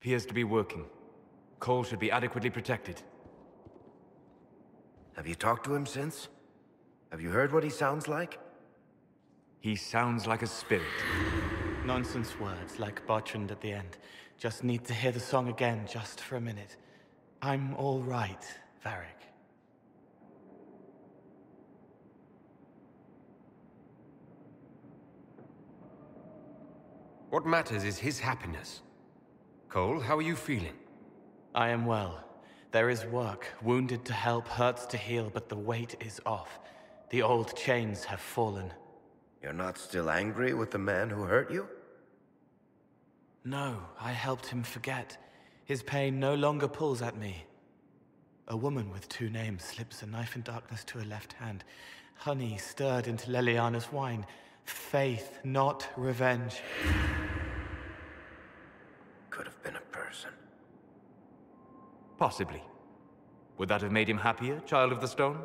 appears to be working. Cole should be adequately protected. Have you talked to him since? Have you heard what he sounds like? He sounds like a spirit. Nonsense words like Bertrand at the end. Just need to hear the song again just for a minute. I'm all right, Varric. What matters is his happiness. Cole, how are you feeling? I am well. There is work. Wounded to help, hurts to heal, but the weight is off. The old chains have fallen. You're not still angry with the man who hurt you? No, I helped him forget. His pain no longer pulls at me. A woman with two names slips a knife in darkness to her left hand. Honey stirred into Leliana's wine. Faith, not revenge. Could have been a person. Possibly. Would that have made him happier, Child of the Stone?